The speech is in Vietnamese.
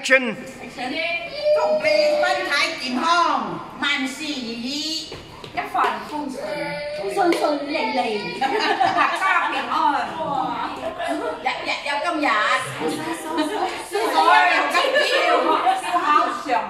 Action. Thúc bị phân thái chín hòm, màn xỉ đi. Các phần không sơn xuân, lệ lệ. Bà cao biển ồn. Dạ, dạ, dạ, công dạ. Sư rồi, các kiểu. Sư hào sầm.